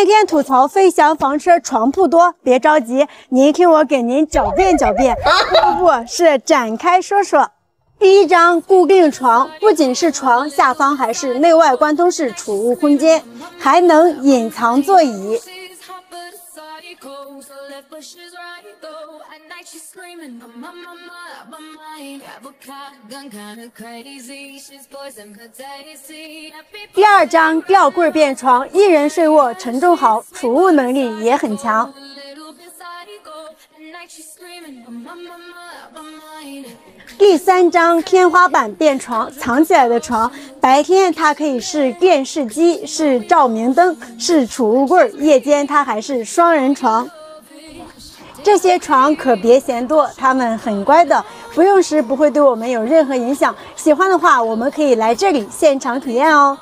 天天吐槽飞翔房车床铺多，别着急，您听我给您狡辩狡辩。不不不，是展开说说。第一张固定床不仅是床，下方还是内外贯通式储物空间，还能隐藏座椅。第二张吊柜变床，一人睡卧，承重好，储物能力也很强。第三张天花板变床，藏起来的床，白天它可以是电视机，是照明灯，是储物柜；夜间它还是双人床。这些床可别嫌多，它们很乖的，不用时不会对我们有任何影响。喜欢的话，我们可以来这里现场体验哦。